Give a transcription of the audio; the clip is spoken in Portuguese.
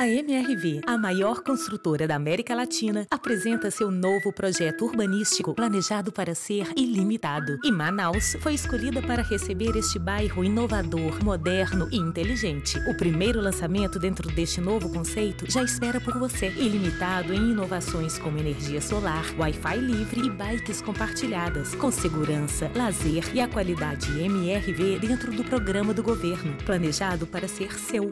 A MRV, a maior construtora da América Latina, apresenta seu novo projeto urbanístico planejado para ser ilimitado. E Manaus foi escolhida para receber este bairro inovador, moderno e inteligente. O primeiro lançamento dentro deste novo conceito já espera por você. Ilimitado em inovações como energia solar, Wi-Fi livre e bikes compartilhadas, com segurança, lazer e a qualidade MRV dentro do programa do governo, planejado para ser seu.